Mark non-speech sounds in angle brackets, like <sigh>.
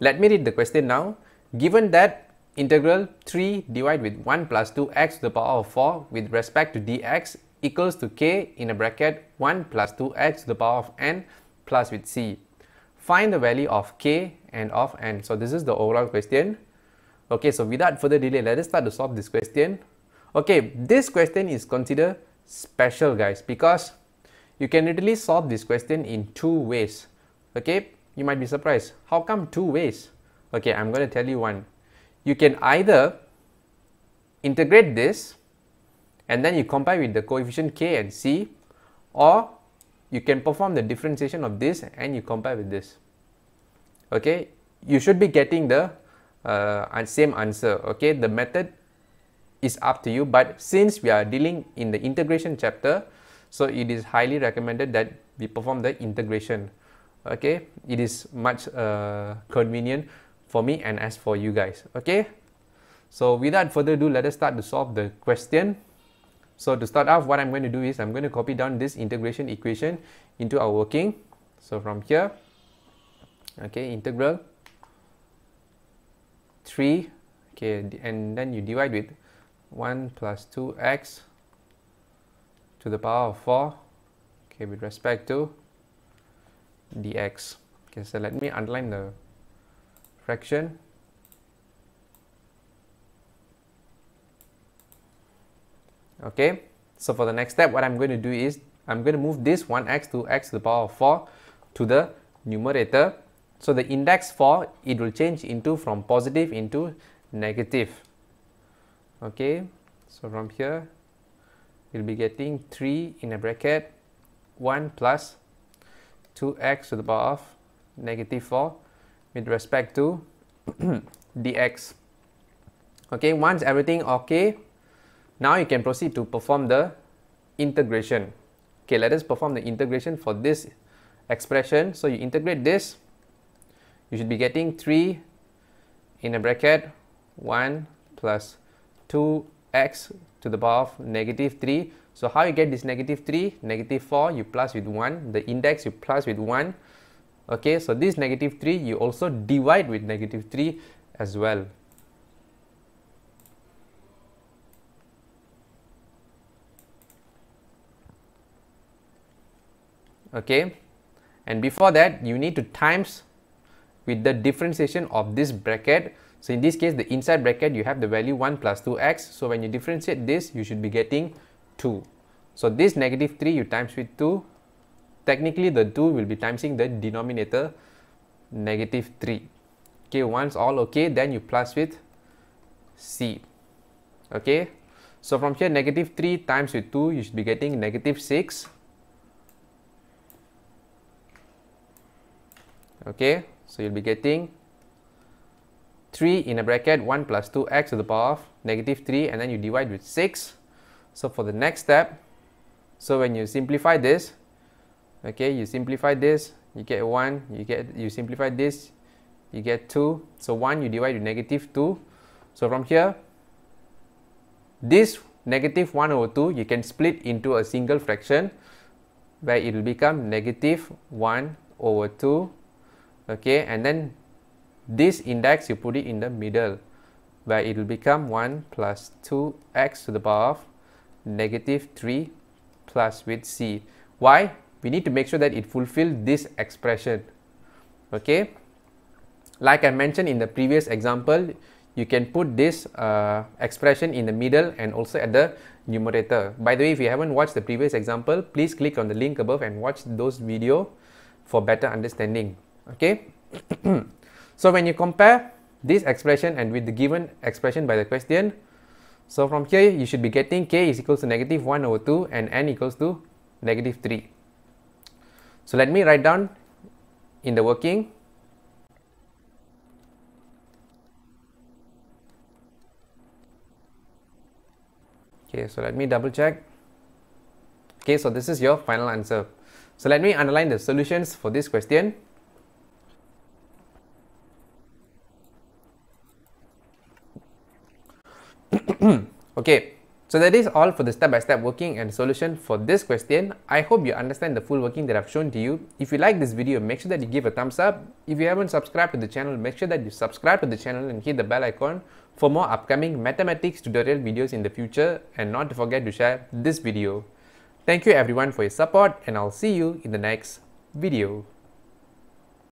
Let me read the question now. Given that integral 3 divided with 1 plus 2x to the power of 4 with respect to dx equals to k in a bracket 1 plus 2x to the power of n plus with c. Find the value of k and of n. So this is the overall question. Okay, so without further delay, let us start to solve this question. Okay, this question is considered special guys because you can literally solve this question in two ways. Okay, you might be surprised. How come two ways? Okay, I'm going to tell you one. You can either integrate this and then you compare with the coefficient k and c or you can perform the differentiation of this and you compare with this. Okay, you should be getting the uh, same answer. Okay, the method is up to you but since we are dealing in the integration chapter so it is highly recommended that we perform the integration okay it is much uh, convenient for me and as for you guys. Okay so without further ado let us start to solve the question. So to start off what i'm going to do is i'm going to copy down this integration equation into our working. So from here okay integral 3 okay and then you divide with 1 plus 2x to the power of 4 okay with respect to dx. Okay, so let me underline the fraction. Okay, so for the next step, what I'm going to do is I'm going to move this 1x to x to the power of 4 to the numerator. So the index 4, it will change into from positive into negative. Okay, so from here, we'll be getting 3 in a bracket 1 plus 2x to the power of negative 4 with respect to <clears throat> dx. Okay, once everything okay, now you can proceed to perform the integration. Okay, let us perform the integration for this expression. So you integrate this, you should be getting 3 in a bracket 1 plus 2x to the power of negative 3 so how you get this negative 3? Negative 4 you plus with 1, the index you plus with 1. Okay, so this negative 3 you also divide with negative 3 as well. Okay, and before that you need to times with the differentiation of this bracket. So in this case the inside bracket you have the value 1 plus 2x. So when you differentiate this you should be getting 2. So this negative 3 you times with 2. Technically the 2 will be timesing the denominator negative 3. Okay, once all okay, then you plus with C. Okay, so from here negative 3 times with 2, you should be getting negative 6. Okay, so you'll be getting 3 in a bracket 1 plus 2x to the power of negative 3 and then you divide with 6 so for the next step, so when you simplify this, okay, you simplify this, you get 1, you get you simplify this, you get 2. So 1 you divide with negative 2. So from here, this negative 1 over 2 you can split into a single fraction where it will become negative 1 over 2 okay and then this index you put it in the middle where it will become 1 plus 2x to the power of negative 3 plus with c. Why? We need to make sure that it fulfill this expression. Okay. Like I mentioned in the previous example, you can put this uh, expression in the middle and also at the numerator. By the way, if you haven't watched the previous example, please click on the link above and watch those video for better understanding. Okay. <clears throat> so when you compare this expression and with the given expression by the question, so from here you should be getting k is equals to negative 1 over 2 and n equals to negative 3. So let me write down in the working Okay, so let me double check. Okay, so this is your final answer. So let me underline the solutions for this question. Hmm, okay, So that is all for the step-by-step -step working and solution for this question. I hope you understand the full working that I've shown to you. If you like this video, make sure that you give a thumbs up. If you haven't subscribed to the channel, make sure that you subscribe to the channel and hit the bell icon for more upcoming mathematics tutorial videos in the future and not to forget to share this video. Thank you everyone for your support and I'll see you in the next video.